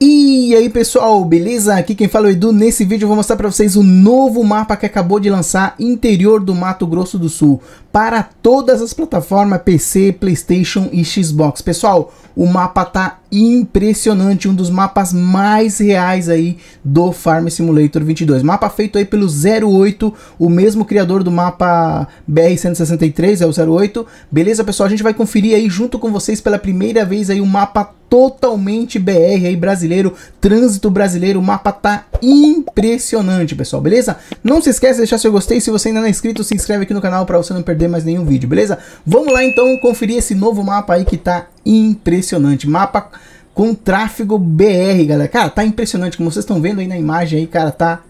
E aí pessoal, beleza? Aqui quem fala é o Edu. Nesse vídeo eu vou mostrar para vocês o novo mapa que acabou de lançar interior do Mato Grosso do Sul para todas as plataformas PC, Playstation e Xbox. Pessoal, o mapa tá impressionante, um dos mapas mais reais aí do Farm Simulator 22. Mapa feito aí pelo 08, o mesmo criador do mapa BR-163, é o 08. Beleza pessoal, a gente vai conferir aí junto com vocês pela primeira vez aí o mapa totalmente BR aí brasileiro, trânsito brasileiro, o mapa tá impressionante, pessoal, beleza? Não se esqueça de deixar seu gostei, se você ainda não é inscrito, se inscreve aqui no canal para você não perder mais nenhum vídeo, beleza? Vamos lá então conferir esse novo mapa aí que tá impressionante, mapa com tráfego BR, galera. Cara, tá impressionante, como vocês estão vendo aí na imagem aí, cara, tá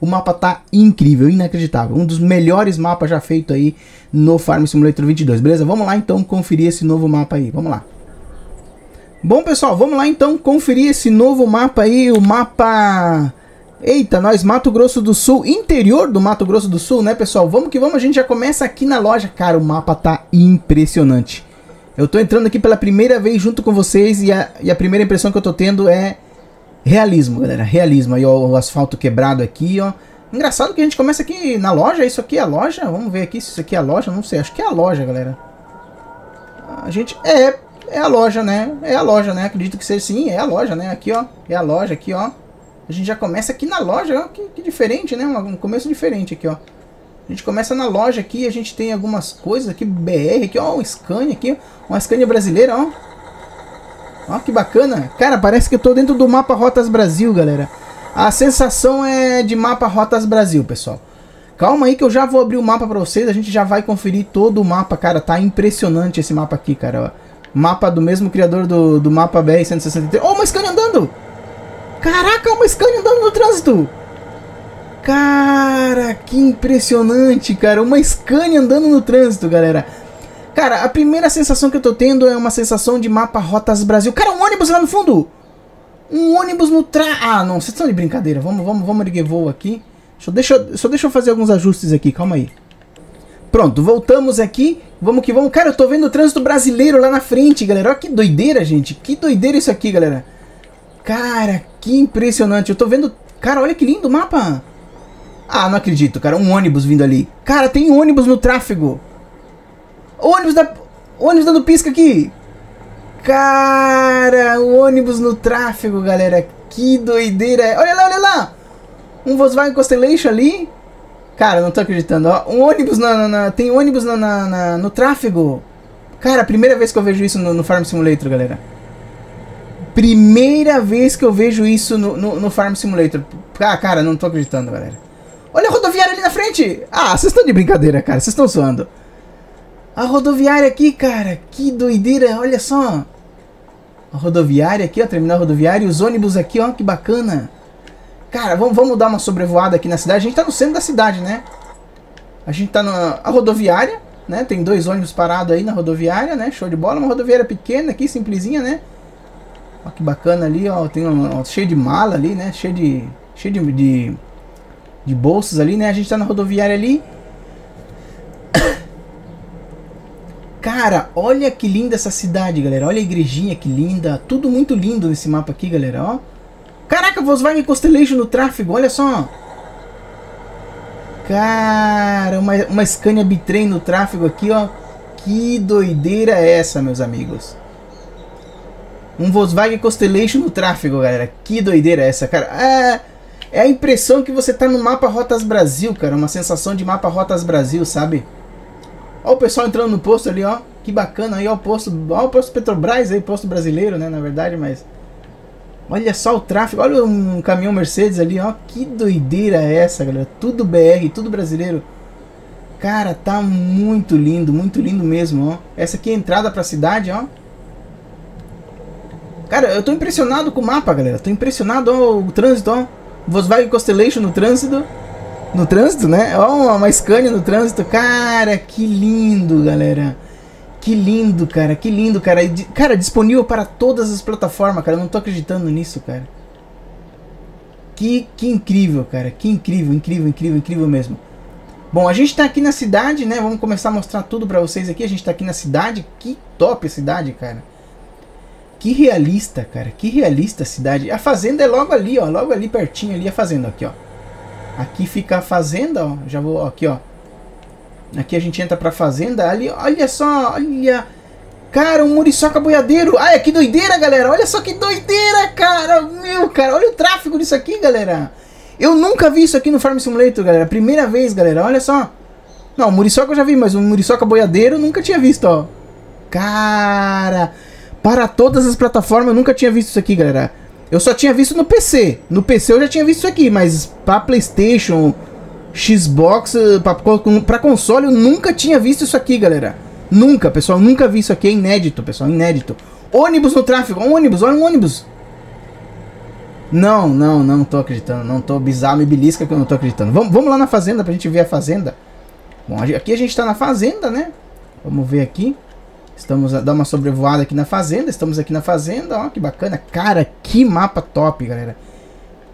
o mapa tá incrível, inacreditável. Um dos melhores mapas já feito aí no Farm Simulator 22, beleza? Vamos lá então conferir esse novo mapa aí, vamos lá. Bom, pessoal, vamos lá então conferir esse novo mapa aí, o mapa... Eita, nós, Mato Grosso do Sul, interior do Mato Grosso do Sul, né, pessoal? Vamos que vamos, a gente já começa aqui na loja. Cara, o mapa tá impressionante. Eu tô entrando aqui pela primeira vez junto com vocês e a, e a primeira impressão que eu tô tendo é realismo, galera, realismo. Aí, ó, o asfalto quebrado aqui, ó. Engraçado que a gente começa aqui na loja, isso aqui é a loja? Vamos ver aqui se isso aqui é a loja, não sei, acho que é a loja, galera. A gente, é, é a loja, né? É a loja, né? Acredito que seja sim, é a loja, né? Aqui, ó. É a loja, aqui, ó. A gente já começa aqui na loja, ó. Que, que diferente, né? Um começo diferente aqui, ó. A gente começa na loja aqui, a gente tem algumas coisas aqui, BR aqui, ó. Um Scania aqui, uma Scania brasileira, ó. Ó, que bacana. Cara, parece que eu tô dentro do mapa Rotas Brasil, galera. A sensação é de mapa Rotas Brasil, pessoal. Calma aí que eu já vou abrir o mapa pra vocês, a gente já vai conferir todo o mapa, cara. Tá impressionante esse mapa aqui, cara, ó. Mapa do mesmo criador do, do mapa BR-163. Oh, uma Scania andando! Caraca, uma Scania andando no trânsito! Cara, que impressionante, cara. Uma Scania andando no trânsito, galera. Cara, a primeira sensação que eu tô tendo é uma sensação de mapa Rotas Brasil. Cara, um ônibus lá no fundo! Um ônibus no tra... Ah, não, vocês estão de brincadeira. Vamos, vamos, vamos erguer voo aqui. Só deixa, só deixa eu fazer alguns ajustes aqui, calma aí. Pronto, voltamos aqui. Vamos que vamos. Cara, eu tô vendo o trânsito brasileiro lá na frente, galera. Olha que doideira, gente. Que doideira isso aqui, galera. Cara, que impressionante. Eu tô vendo... Cara, olha que lindo o mapa. Ah, não acredito, cara. Um ônibus vindo ali. Cara, tem ônibus no tráfego. ônibus da... ônibus dando pisca aqui. Cara, ônibus no tráfego, galera. Que doideira. Olha lá, olha lá. Um Volkswagen Constellation ali. Cara, não tô acreditando. Ó, um ônibus na, na, na tem ônibus na, na, no tráfego. Cara, primeira vez que eu vejo isso no, no Farm Simulator, galera. Primeira vez que eu vejo isso no, no, no, Farm Simulator. Ah, cara, não tô acreditando, galera. Rodoviária ali na frente. Ah, vocês estão de brincadeira, cara. Vocês estão zoando. A rodoviária aqui, cara. Que doideira. Olha só. A rodoviária aqui, ó. Terminal rodoviário. Os ônibus aqui, ó. Que bacana. Cara, vamos, vamos dar uma sobrevoada aqui na cidade. A gente tá no centro da cidade, né? A gente tá na rodoviária, né? Tem dois ônibus parados aí na rodoviária, né? Show de bola. Uma rodoviária pequena aqui, simplesinha, né? Olha que bacana ali, ó. Tem um, cheio de mala ali, né? Cheio de, cheio de, de, de bolsas ali, né? A gente tá na rodoviária ali. Cara, olha que linda essa cidade, galera. Olha a igrejinha que linda. Tudo muito lindo nesse mapa aqui, galera, ó. Caraca, Volkswagen Constellation no tráfego, olha só. Cara, uma, uma Scania Bitrem no tráfego aqui, ó. Que doideira é essa, meus amigos? Um Volkswagen Constellation no tráfego, galera. Que doideira é essa, cara? É, é a impressão que você tá no mapa Rotas Brasil, cara. Uma sensação de mapa Rotas Brasil, sabe? Ó o pessoal entrando no posto ali, ó. Que bacana aí, ó o posto, ó o posto Petrobras aí, posto brasileiro, né, na verdade, mas... Olha só o tráfego, olha um caminhão Mercedes ali, ó. Que doideira é essa, galera? Tudo BR, tudo brasileiro. Cara, tá muito lindo, muito lindo mesmo, ó. Essa aqui é a entrada pra cidade, ó. Cara, eu tô impressionado com o mapa, galera. Tô impressionado, ó, o trânsito, ó. Volkswagen Constellation no trânsito. No trânsito, né? Ó, uma Scania no trânsito. Cara, que lindo, galera. Que lindo, cara, que lindo, cara. Cara, disponível para todas as plataformas, cara. Eu não tô acreditando nisso, cara. Que, que incrível, cara. Que incrível, incrível, incrível, incrível mesmo. Bom, a gente tá aqui na cidade, né? Vamos começar a mostrar tudo pra vocês aqui. A gente tá aqui na cidade. Que top a cidade, cara. Que realista, cara. Que realista a cidade. A fazenda é logo ali, ó. Logo ali pertinho ali a fazenda, aqui, ó. Aqui fica a fazenda, ó. Já vou, aqui, ó. Aqui a gente entra pra fazenda. Ali, olha só, olha. Cara, um muriçoca boiadeiro. Ai, que doideira, galera. Olha só que doideira, cara. Meu, cara. Olha o tráfego disso aqui, galera. Eu nunca vi isso aqui no Farm Simulator, galera. Primeira vez, galera. Olha só. Não, muriçoca eu já vi, mas um muriçoca boiadeiro eu nunca tinha visto, ó. Cara, para todas as plataformas eu nunca tinha visto isso aqui, galera. Eu só tinha visto no PC. No PC eu já tinha visto isso aqui, mas para PlayStation, Xbox, para console eu nunca tinha visto isso aqui, galera. Nunca, pessoal, nunca vi isso aqui, é inédito, pessoal, inédito. Ônibus no tráfego, ônibus, olha um ônibus. Não, não, não tô acreditando. Não tô bizarro e belisca que eu não tô acreditando. Vamos, vamos lá na fazenda pra gente ver a fazenda. Bom, aqui a gente tá na fazenda, né? Vamos ver aqui. Estamos a dar uma sobrevoada aqui na fazenda. Estamos aqui na fazenda. Ó, que bacana. Cara, que mapa top, galera.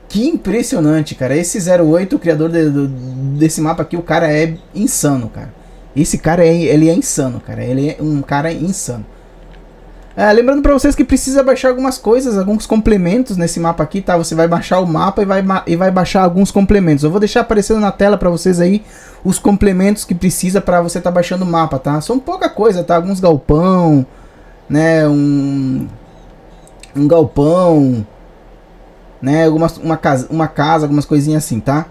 Que impressionante, cara. Esse 08, o criador de, do, desse mapa aqui, o cara é insano, cara. Esse cara, é, ele é insano, cara. Ele é um cara insano. É, lembrando para vocês que precisa baixar algumas coisas, alguns complementos nesse mapa aqui, tá? Você vai baixar o mapa e vai, e vai baixar alguns complementos. Eu vou deixar aparecendo na tela para vocês aí os complementos que precisa para você tá baixando o mapa, tá? São pouca coisa, tá? Alguns galpão, né? Um, um galpão, né? Algumas, uma, casa, uma casa, algumas coisinhas assim, tá?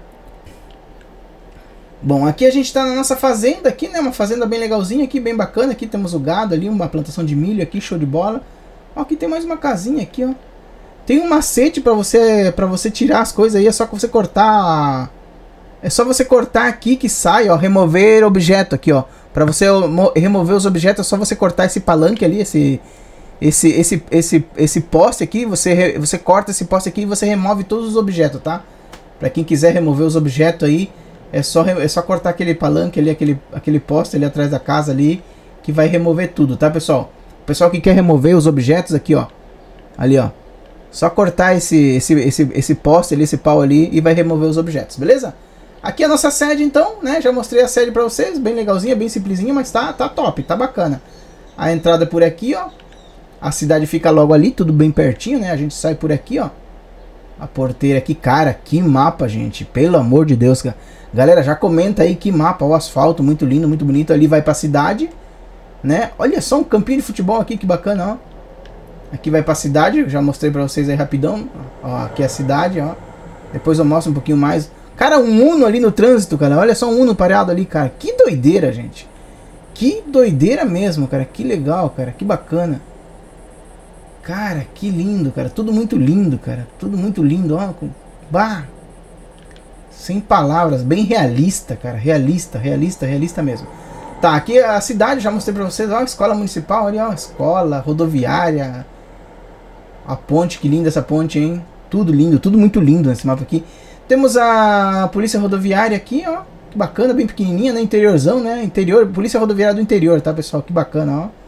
Bom, aqui a gente está na nossa fazenda aqui, né? Uma fazenda bem legalzinha aqui, bem bacana. Aqui temos o gado ali, uma plantação de milho aqui, show de bola. Ó, aqui tem mais uma casinha aqui, ó. Tem um macete para você para você tirar as coisas aí, é só você cortar É só você cortar aqui que sai, ó, remover objeto aqui, ó. Para você remover os objetos é só você cortar esse palanque ali, esse esse esse esse esse poste aqui, você você corta esse poste aqui e você remove todos os objetos, tá? Para quem quiser remover os objetos aí, é só, é só cortar aquele palanque ali, aquele, aquele poste ali atrás da casa ali, que vai remover tudo, tá pessoal? O pessoal que quer remover os objetos aqui, ó. Ali, ó. Só cortar esse, esse, esse, esse poste ali, esse pau ali e vai remover os objetos, beleza? Aqui é a nossa sede então, né? Já mostrei a sede pra vocês, bem legalzinha, bem simplesinha, mas tá, tá top, tá bacana. A entrada por aqui, ó. A cidade fica logo ali, tudo bem pertinho, né? A gente sai por aqui, ó. A porteira aqui, cara, que mapa, gente. Pelo amor de Deus, cara. Galera, já comenta aí que mapa, o asfalto, muito lindo, muito bonito. Ali vai pra cidade, né? Olha só um campinho de futebol aqui, que bacana, ó. Aqui vai pra cidade, já mostrei pra vocês aí rapidão. Ó, aqui é a cidade, ó. Depois eu mostro um pouquinho mais. Cara, um Uno ali no trânsito, cara. Olha só um Uno parado ali, cara. Que doideira, gente. Que doideira mesmo, cara. Que legal, cara. Que bacana. Cara, que lindo, cara. Tudo muito lindo, cara. Tudo muito lindo, ó. Bah, sem palavras, bem realista, cara. Realista, realista, realista mesmo. Tá, aqui a cidade, já mostrei pra vocês, ó, escola municipal ali, ó, escola, rodoviária. A ponte, que linda essa ponte, hein? Tudo lindo, tudo muito lindo nesse mapa aqui. Temos a polícia rodoviária aqui, ó. Que bacana, bem pequenininha, né? Interiorzão, né? Interior, polícia rodoviária do interior, tá, pessoal? Que bacana, ó.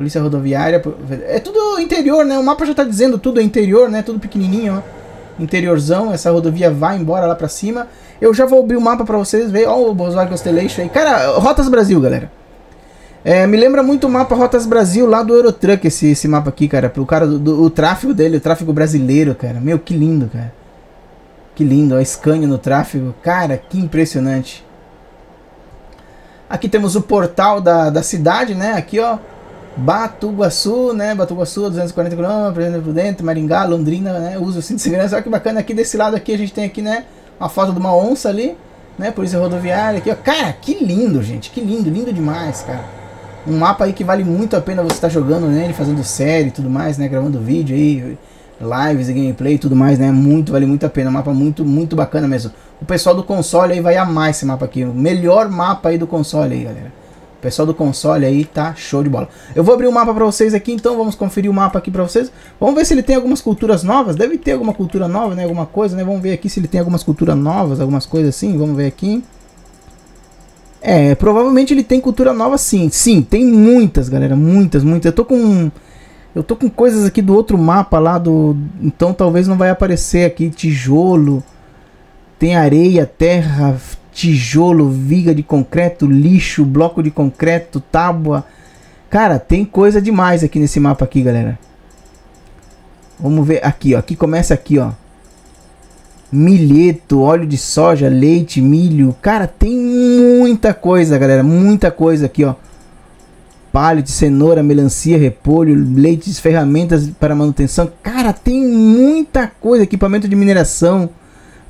Polícia rodoviária. É tudo interior, né? O mapa já tá dizendo tudo é interior, né? Tudo pequenininho, ó interiorzão, essa rodovia vai embora lá pra cima. Eu já vou abrir o mapa pra vocês ver. Ó, o Volkswagen Constellation aí. Cara, Rotas Brasil, galera. É, me lembra muito o mapa Rotas Brasil lá do Eurotruck, esse, esse mapa aqui, cara. Pro cara do, do o tráfego dele, o tráfego brasileiro, cara. Meu, que lindo, cara. Que lindo, a Scania no tráfego. Cara, que impressionante. Aqui temos o portal da, da cidade, né? Aqui, ó. Batuguaçu, né? Batuguaçu, 240 km, por dentro, Maringá, Londrina, né? Uso o cinto de segurança. Olha que bacana. Aqui desse lado aqui a gente tem aqui, né? Uma foto de uma onça ali, né? Polícia rodoviária aqui, ó. Cara, que lindo, gente. Que lindo, lindo demais, cara. Um mapa aí que vale muito a pena você estar tá jogando nele, fazendo série e tudo mais, né? Gravando vídeo aí, lives e gameplay e tudo mais, né? Muito, vale muito a pena. Um mapa muito, muito bacana mesmo. O pessoal do console aí vai amar esse mapa aqui. O melhor mapa aí do console aí, galera. Pessoal do console aí tá show de bola. Eu vou abrir o um mapa para vocês aqui, então vamos conferir o mapa aqui para vocês. Vamos ver se ele tem algumas culturas novas. Deve ter alguma cultura nova, né? Alguma coisa, né? Vamos ver aqui se ele tem algumas culturas novas, algumas coisas assim. Vamos ver aqui. É, provavelmente ele tem cultura nova sim. Sim, tem muitas, galera. Muitas, muitas. Eu tô com... Eu tô com coisas aqui do outro mapa lá do... Então talvez não vai aparecer aqui. Tijolo. Tem areia, terra, tijolo, viga de concreto, lixo, bloco de concreto, tábua. Cara, tem coisa demais aqui nesse mapa aqui, galera. Vamos ver aqui, ó. Aqui começa aqui, ó. Milheto, óleo de soja, leite, milho. Cara, tem muita coisa, galera. Muita coisa aqui, ó. Palho de cenoura, melancia, repolho, leites, ferramentas para manutenção. Cara, tem muita coisa. Equipamento de mineração,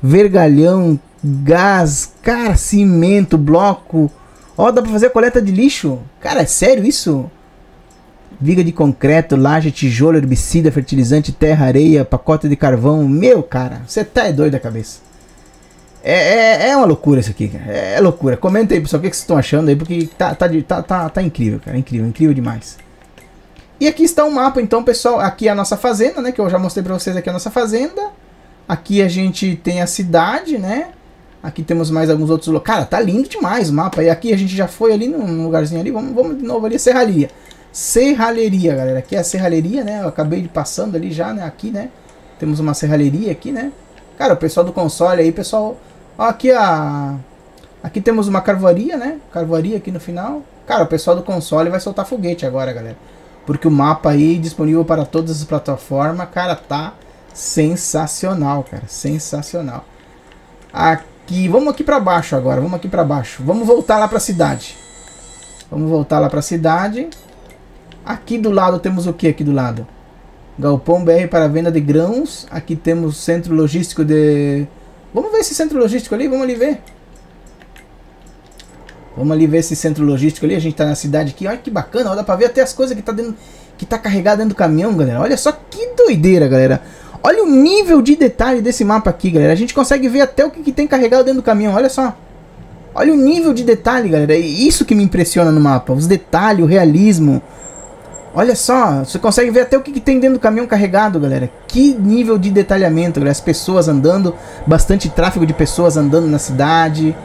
vergalhão, gás, cara, cimento, bloco. Ó, dá pra fazer coleta de lixo. Cara, é sério isso? Viga de concreto, laje, tijolo, herbicida, fertilizante, terra, areia, pacote de carvão. Meu, cara, você tá é doido da cabeça. É, é, é, uma loucura isso aqui, cara. É, é loucura. Comenta aí, pessoal, o que, que vocês estão achando aí, porque tá, tá, tá, tá, tá incrível, cara. Incrível, incrível demais. E aqui está o mapa, então, pessoal. Aqui é a nossa fazenda, né? Que eu já mostrei pra vocês aqui a nossa fazenda. Aqui a gente tem a cidade, né? Aqui temos mais alguns outros lugares. Cara, tá lindo demais o mapa. E aqui a gente já foi ali num lugarzinho ali. Vamos, vamos de novo ali, Serraria. Serralheria, galera. Aqui é a serralheria, né? Eu acabei de passando ali já, né? Aqui, né? Temos uma serralheria aqui, né? Cara, o pessoal do console aí, pessoal... Ó, aqui a... Aqui temos uma carvoaria, né? Carvoaria aqui no final. Cara, o pessoal do console vai soltar foguete agora, galera. Porque o mapa aí, disponível para todas as plataformas, cara, tá sensacional, cara. Sensacional. Aqui, vamos aqui para baixo agora, vamos aqui para baixo. Vamos voltar lá para a cidade. Vamos voltar lá para a cidade. Aqui do lado temos o que aqui do lado? Galpão BR para venda de grãos. Aqui temos centro logístico de... Vamos ver esse centro logístico ali, vamos ali ver. Vamos ali ver esse centro logístico ali. A gente tá na cidade aqui. Olha que bacana, dá pra ver até as coisas que tá dentro, que tá carregado dentro do caminhão, galera. Olha só que doideira, galera. Olha o nível de detalhe desse mapa aqui, galera. A gente consegue ver até o que, que tem carregado dentro do caminhão. Olha só. Olha o nível de detalhe, galera. É isso que me impressiona no mapa. Os detalhes, o realismo. Olha só, você consegue ver até o que, que, tem dentro do caminhão carregado, galera. Que nível de detalhamento, galera. As pessoas andando, bastante tráfego de pessoas andando na cidade,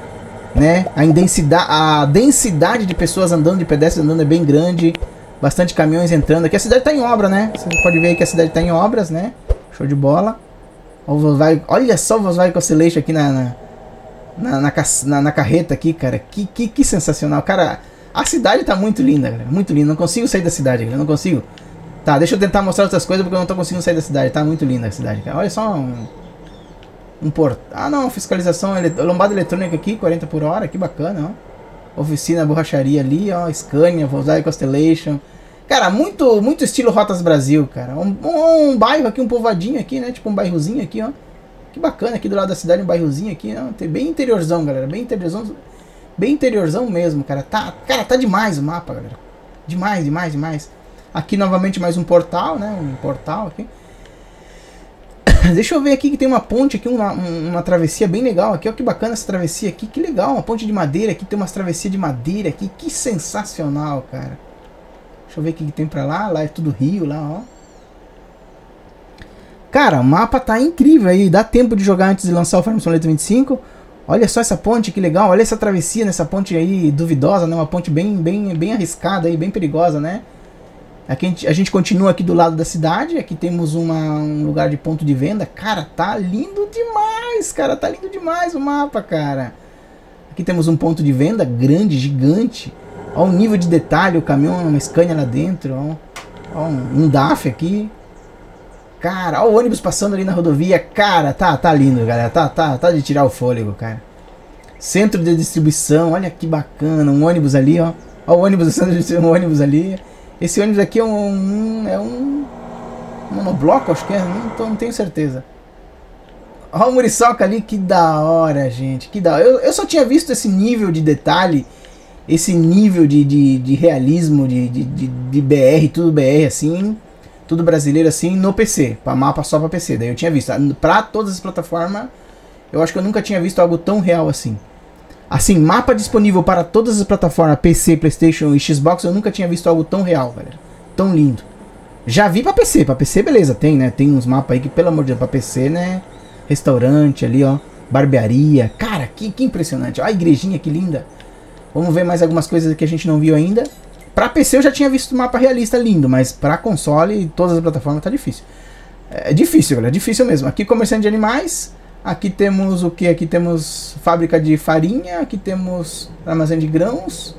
né? A densidade, a densidade de pessoas andando, de pedestres andando é bem grande. Bastante caminhões entrando. Aqui a cidade está em obra, né? Você pode ver que a cidade está em obras, né? Show de bola. Olha só o Volkswagen Constellation aqui na na, na, na, na, na carreta aqui, cara. Que, que, que sensacional. Cara, a cidade tá muito linda. Muito linda. Não consigo sair da cidade, galera. Não consigo. Tá, deixa eu tentar mostrar outras coisas porque eu não tô conseguindo sair da cidade. Tá muito linda a cidade, cara. Olha só um... Um port... Ah, não. Fiscalização... Ele... Lombada eletrônica aqui, 40 por hora. Que bacana, ó. Oficina, borracharia ali, ó. Scania, Volkswagen Constellation. Cara, muito, muito estilo Rotas Brasil, cara. Um, um, um, bairro aqui, um povoadinho aqui, né? Tipo um bairrozinho aqui, ó. Que bacana aqui do lado da cidade, um bairrozinho aqui, ó. Tem bem interiorzão, galera. Bem interiorzão. Bem interiorzão mesmo, cara. Tá, cara, tá demais o mapa, galera. Demais, demais, demais. Aqui novamente mais um portal, né? Um portal aqui. Deixa eu ver aqui que tem uma ponte aqui, uma, uma travessia bem legal aqui. Olha que bacana essa travessia aqui. Que legal, uma ponte de madeira aqui. Tem umas travessias de madeira aqui. Que sensacional, cara. Deixa eu ver o que tem pra lá. Lá é tudo rio, lá, ó. Cara, o mapa tá incrível aí. Dá tempo de jogar antes de lançar o Farm Simulator 25. Olha só essa ponte, que legal. Olha essa travessia nessa ponte aí duvidosa, né? Uma ponte bem, bem, bem arriscada aí, bem perigosa, né? Aqui a gente, a gente continua aqui do lado da cidade. Aqui temos uma, um lugar de ponto de venda. Cara, tá lindo demais, cara. Tá lindo demais o mapa, cara. Aqui temos um ponto de venda grande, gigante. Olha o nível de detalhe, o caminhão, uma Scania lá dentro. Ó um, DAF aqui. Cara, olha o ônibus passando ali na rodovia. Cara, tá, tá lindo, galera. Tá, tá, tá de tirar o fôlego, cara. Centro de distribuição, olha que bacana. Um ônibus ali, ó. Olha o ônibus, um ônibus ali. Esse ônibus aqui é um. É um. Monobloco, acho que é. Não, não tenho certeza. Olha o Muriçoca ali, que da hora, gente. Que da hora. Eu, eu só tinha visto esse nível de detalhe, esse nível de, de, de realismo, de, de, de, BR, tudo BR assim tudo brasileiro assim no PC, para mapa só para PC. Daí eu tinha visto. Para todas as plataformas, eu acho que eu nunca tinha visto algo tão real assim. Assim, mapa disponível para todas as plataformas, PC, PlayStation e Xbox, eu nunca tinha visto algo tão real, galera. Tão lindo. Já vi para PC, para PC beleza, tem, né? Tem uns mapas aí que pelo amor de Deus, para PC, né? Restaurante ali, ó, barbearia. Cara, que, que impressionante. Ó, a igrejinha que linda. Vamos ver mais algumas coisas que a gente não viu ainda. Pra PC eu já tinha visto mapa realista lindo, mas pra console, todas as plataformas tá difícil. É difícil, galera, é difícil mesmo. Aqui comerciante de animais, aqui temos o que? Aqui temos fábrica de farinha, aqui temos armazém de grãos,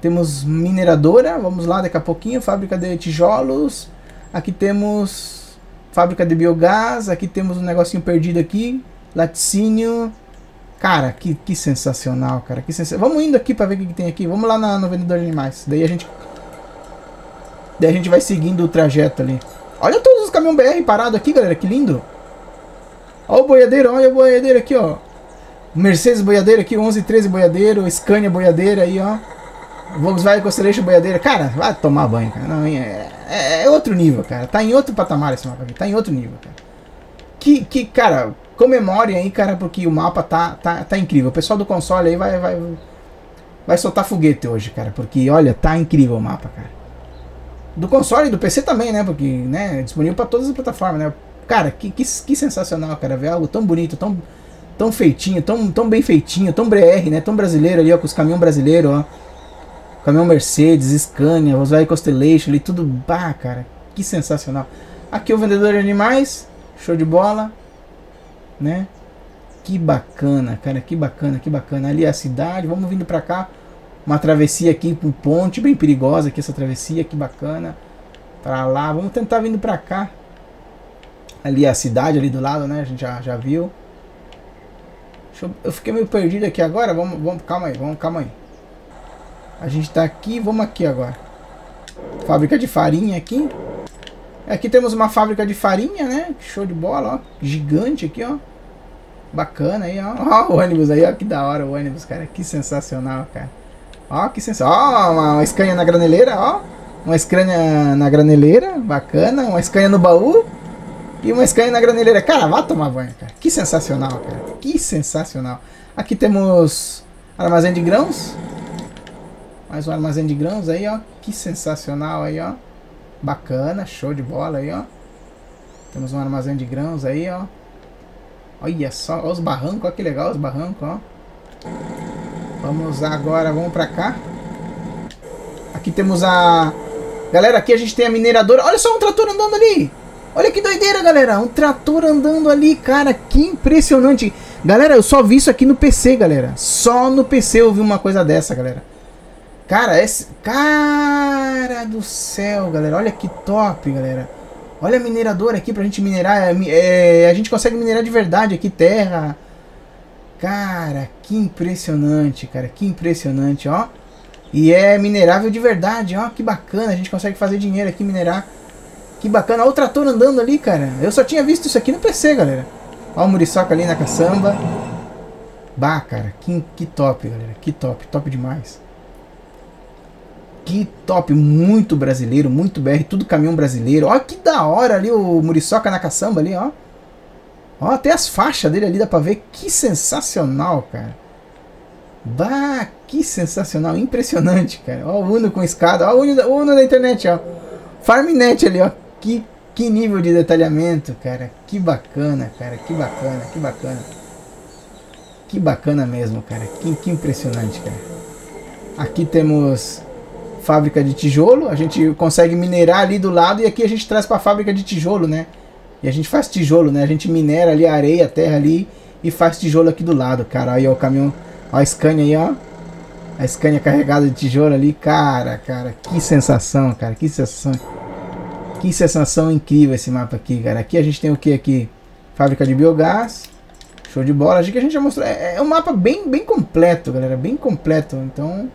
temos mineradora, vamos lá daqui a pouquinho, fábrica de tijolos, aqui temos Fábrica de biogás. Aqui temos um negocinho perdido aqui. Laticínio. Cara, que, que sensacional, cara. Que Vamos indo aqui pra ver o que, que tem aqui. Vamos lá na, no vendedor de animais. Daí a gente... Daí a gente vai seguindo o trajeto ali. Olha todos os caminhões BR parados aqui, galera. Que lindo. Olha o boiadeiro. Olha o boiadeiro aqui, ó. Mercedes boiadeiro aqui. 11 13 boiadeiro. Scania boiadeira aí, ó. Volkswagen Constellation boiadeira. Cara, vai tomar banho, cara. Não, é, é, é, outro nível, cara. Tá em outro patamar esse mapa aqui. Tá em outro nível, cara. Que, que cara, comemorem aí, cara, porque o mapa tá, tá, tá incrível. O pessoal do console aí vai, vai, vai soltar foguete hoje, cara. Porque, olha, tá incrível o mapa, cara. Do console e do PC também, né? Porque, né, é disponível para todas as plataformas, né? Cara, que, que, que sensacional, cara, ver algo tão bonito, tão, tão feitinho, tão, tão bem feitinho, tão BR, né? Tão brasileiro ali, ó, com os caminhões brasileiros, ó. Caminhão Mercedes, Scania, Volkswagen Constellation ali, tudo, bah, cara, que sensacional. Aqui o vendedor de animais, show de bola, né? Que bacana, cara, que bacana, que bacana. Ali é a cidade, vamos vindo pra cá. Uma travessia aqui por ponte, bem perigosa aqui essa travessia, que bacana. Pra lá, vamos tentar vindo pra cá. Ali é a cidade ali do lado, né? A gente já, já viu. Eu, eu, fiquei meio perdido aqui agora. Vamos, vamos, calma aí, vamos, calma aí. A gente tá aqui, vamos aqui agora. Fábrica de farinha aqui. Aqui temos uma fábrica de farinha, né? Show de bola, ó. Gigante aqui, ó. Bacana aí, ó. Ó o ônibus aí, ó. Que da hora o ônibus, cara. Que sensacional, cara. Ó, que sensacional. Ó, uma, uma Scania na graneleira, ó. Uma Scania na graneleira. Bacana. Uma Scania no baú. E uma Scania na graneleira. Cara, vá tomar banho, cara. Que sensacional, cara. Que sensacional. Aqui temos armazém de grãos. Mais um armazém de grãos aí, ó. Que sensacional aí, ó. Bacana, show de bola aí, ó. Temos um armazém de grãos aí, ó. Olha só, olha os barrancos, olha que legal os barrancos, ó. Vamos agora, vamos pra cá. Aqui temos a... Galera, aqui a gente tem a mineradora. Olha só um trator andando ali. Olha que doideira, galera. Um trator andando ali, cara. Que impressionante. Galera, eu só vi isso aqui no PC, galera. Só no PC eu vi uma coisa dessa, galera. Cara, esse... Cara do céu, galera. Olha que top, galera. Olha a mineradora aqui pra gente minerar. É, é, a gente consegue minerar de verdade aqui, terra. Cara, que impressionante, cara. Que impressionante, ó. E é minerável de verdade, ó. Que bacana. A gente consegue fazer dinheiro aqui, minerar. Que bacana. Olha o trator andando ali, cara. Eu só tinha visto isso aqui no PC, galera. Olha o muriçoca ali na caçamba. Bah, cara. Que, que top, galera. Que top. Top demais. Que top, muito brasileiro, muito BR, tudo caminhão brasileiro. Olha que da hora ali o Muriçoca na caçamba ali, ó. Ó, até as faixas dele ali dá pra ver. Que sensacional, cara. Bah, que sensacional, impressionante, cara. Ó, o Uno com escada, ó, o Uno, o Uno da internet, ó. Farmnet ali, ó. Que, que nível de detalhamento, cara. Que bacana, cara. Que bacana, que bacana. Que bacana mesmo, cara. Que, que impressionante, cara. Aqui temos fábrica de tijolo, a gente consegue minerar ali do lado e aqui a gente traz para a fábrica de tijolo, né? E a gente faz tijolo, né? A gente minera ali a areia, a terra ali e faz tijolo aqui do lado, cara. Aí ó, o caminhão, ó a Scania aí, ó. A Scania carregada de tijolo ali, cara, cara, que sensação, cara, que sensação. Que sensação incrível esse mapa aqui, cara. Aqui a gente tem o que aqui? Fábrica de biogás. Show de bola. Acho que a gente já mostrou. É, é um mapa bem, bem completo, galera. Bem completo. Então,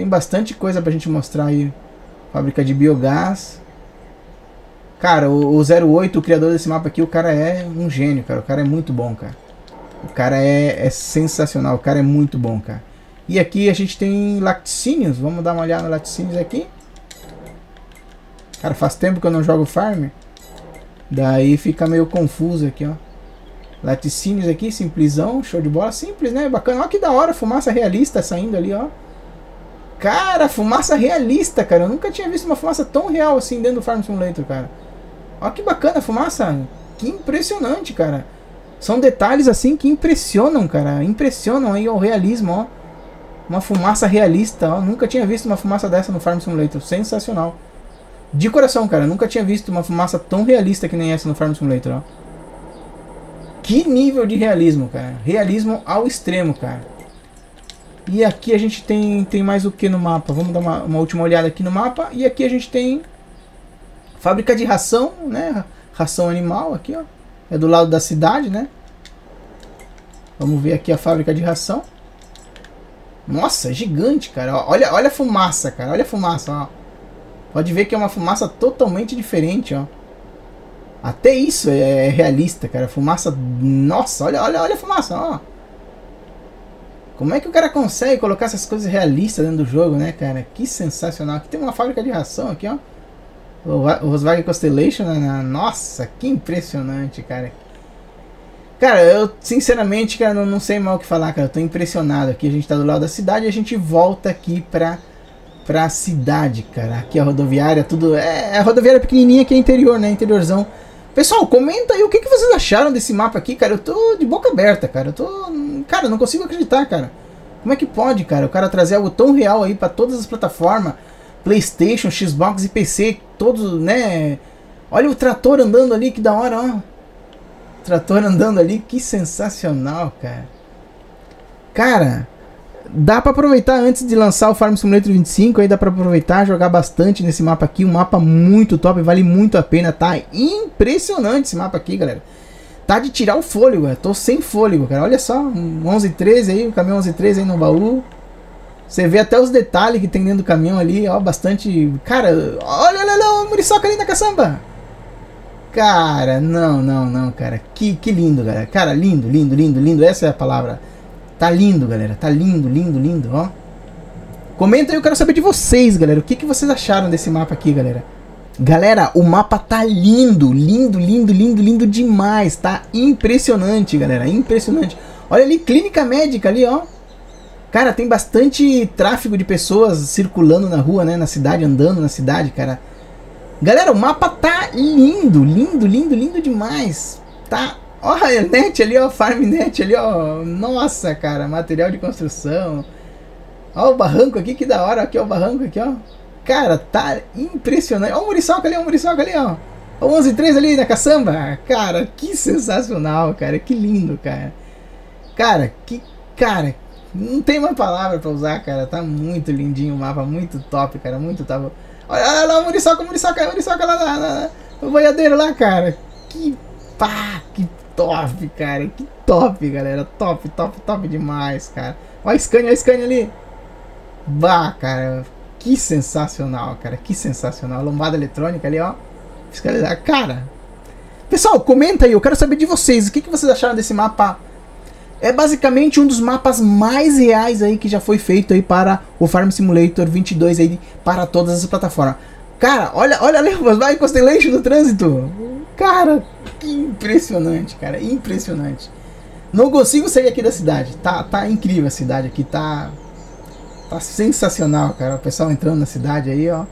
tem bastante coisa pra gente mostrar aí. Fábrica de biogás. Cara, o, o 08, o criador desse mapa aqui, o cara é um gênio, cara. O cara é muito bom, cara. O cara é, é sensacional. O cara é muito bom, cara. E aqui a gente tem laticínios. Vamos dar uma olhada no laticínios aqui. Cara, faz tempo que eu não jogo farm. Daí fica meio confuso aqui, ó. Laticínios aqui, simplesão, show de bola. Simples, né? Bacana. Olha que da hora, fumaça realista saindo ali, ó. Cara, fumaça realista, cara. Eu nunca tinha visto uma fumaça tão real assim dentro do Farm Simulator, cara. Olha que bacana a fumaça. Que impressionante, cara. São detalhes assim que impressionam, cara. Impressionam aí o realismo, ó. Uma fumaça realista, ó. Nunca tinha visto uma fumaça dessa no Farm Simulator. Sensacional. De coração, cara. Nunca tinha visto uma fumaça tão realista que nem essa no Farm Simulator, ó. Que nível de realismo, cara. Realismo ao extremo, cara. E aqui a gente tem, tem mais o que no mapa? Vamos dar uma, uma última olhada aqui no mapa. E aqui a gente tem fábrica de ração, né? ração animal aqui, ó. É do lado da cidade, né? Vamos ver aqui a fábrica de ração. Nossa, é gigante, cara. Olha, olha a fumaça, cara. Olha a fumaça, ó. Pode ver que é uma fumaça totalmente diferente, ó. Até isso é realista, cara. Fumaça. Nossa, olha, olha, olha a fumaça, ó. Como é que o cara consegue colocar essas coisas realistas dentro do jogo, né, cara? Que sensacional. Aqui tem uma fábrica de ração aqui, ó. O Volkswagen Constellation, né? nossa, que impressionante, cara. Cara, eu sinceramente, cara, não, não sei mal o que falar, cara. Eu tô impressionado aqui. A gente tá do lado da cidade e a gente volta aqui pra, pra cidade, cara. Aqui a rodoviária, tudo. É, é a rodoviária pequenininha que é interior, né? Interiorzão. Pessoal, comenta aí o que, que vocês acharam desse mapa aqui, cara. Eu tô de boca aberta, cara. Eu tô. Cara, não consigo acreditar, cara. Como é que pode, cara? O cara trazer algo tão real aí para todas as plataformas. PlayStation, Xbox e PC, todos, né? Olha o trator andando ali, que da hora, ó. Trator andando ali, que sensacional, cara. Cara, dá para aproveitar antes de lançar o Farm Simulator 25, aí dá para aproveitar, jogar bastante nesse mapa aqui, um mapa muito top, vale muito a pena, tá? Impressionante esse mapa aqui, galera. De tirar o fôlego, eu tô sem fôlego, cara. Olha só, um 11 13 aí, o caminhão 11 13 aí no baú. Você vê até os detalhes que tem dentro do caminhão ali, ó, bastante... Cara, olha, olha, olha, o muriçoca ali na caçamba. Cara, não, não, não, cara. Que, que lindo, galera. Cara, lindo, lindo, lindo, lindo. Essa é a palavra. Tá lindo, galera. Tá lindo, lindo, lindo, ó. Comenta aí, eu quero saber de vocês, galera. O que, que vocês acharam desse mapa aqui, galera? Galera, o mapa tá lindo, lindo, lindo, lindo, lindo demais. Tá impressionante, galera. Impressionante. Olha ali, clínica médica ali, ó. Cara, tem bastante tráfego de pessoas circulando na rua, né? Na cidade, andando na cidade, cara. Galera, o mapa tá lindo, lindo, lindo, lindo demais. Tá. Ó, a net ali, ó, Farmnet ali, ó. Nossa, cara, material de construção. Ó o barranco aqui, que da hora. Aqui, ó, o barranco aqui, ó. Cara, tá impressionante. Ó o muriçoca ali, ó o muriçoca ali, ó. O 11-3 ali na caçamba. Cara, que sensacional, cara. Que lindo, cara. Cara, que... Cara, não tem uma palavra pra usar, cara. Tá muito lindinho o mapa, muito top, cara. Muito top. Olha, olha lá o Muriçoca, o Muriçoca, o Muriçoca lá no boiadeiro lá, cara. Que pá, que top, cara. Que top, galera. Top, top, top demais, cara. Olha a Scania, olha a Scania ali. Bah, cara. Que sensacional, cara. Que sensacional. Lombada eletrônica ali, ó. Fiscalidade. Cara. Pessoal, comenta aí. Eu quero saber de vocês. O que, que vocês acharam desse mapa é basicamente um dos mapas mais reais aí que já foi feito aí para o Farm Simulator 22 aí para todas as plataformas. Cara, olha, olha ali Volkswagen Constellation no trânsito. Cara, que impressionante, cara, impressionante. Não consigo sair aqui da cidade. Tá, tá incrível a cidade aqui, tá tá sensacional, cara. O pessoal entrando na cidade aí, ó.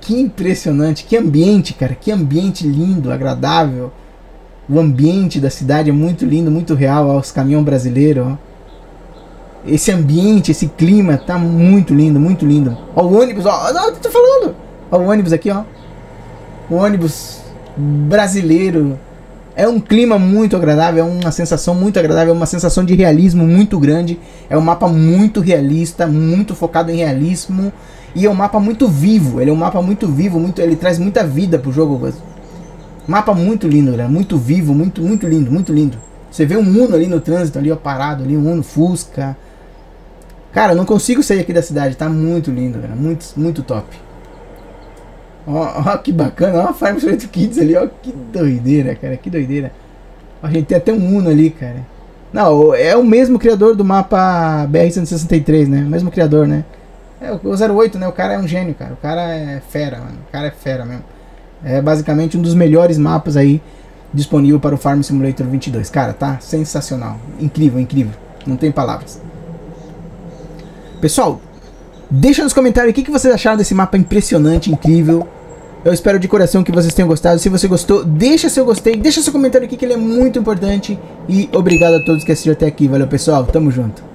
Que impressionante, que ambiente, cara, que ambiente lindo, agradável. O ambiente da cidade é muito lindo, muito real. Ó, os caminhões brasileiros. Ó. Esse ambiente, esse clima tá muito lindo, muito lindo. Ó, o ônibus, ó. Não, tô falando. Ó, o ônibus aqui, ó. O ônibus brasileiro. É um clima muito agradável, é uma sensação muito agradável, é uma sensação de realismo muito grande. É um mapa muito realista, muito focado em realismo. E é um mapa muito vivo. Ele é um mapa muito vivo, muito, ele traz muita vida pro jogo. Mapa muito lindo, galera. Muito vivo, muito, muito lindo, muito lindo. Você vê um Uno ali no trânsito, ali, ó, parado ali, um Uno Fusca. Cara, não consigo sair aqui da cidade, tá muito lindo, galera. Muito, muito top. Ó, ó que bacana, ó, Farm Street Kids ali, ó, que doideira, cara, que doideira. a gente tem até um Uno ali, cara. Não, é o mesmo criador do mapa BR-163, né? O mesmo criador, né? É o 08, né? O cara é um gênio, cara. O cara é fera, mano. O cara é fera mesmo. É basicamente um dos melhores mapas aí disponível para o Farm Simulator 22. Cara, tá sensacional. Incrível, incrível. Não tem palavras. Pessoal, deixa nos comentários o que, que vocês acharam desse mapa impressionante, incrível. Eu espero de coração que vocês tenham gostado. Se você gostou, deixa seu gostei, deixa seu comentário aqui que ele é muito importante. E obrigado a todos que assistiram até aqui. Valeu, pessoal. Tamo junto.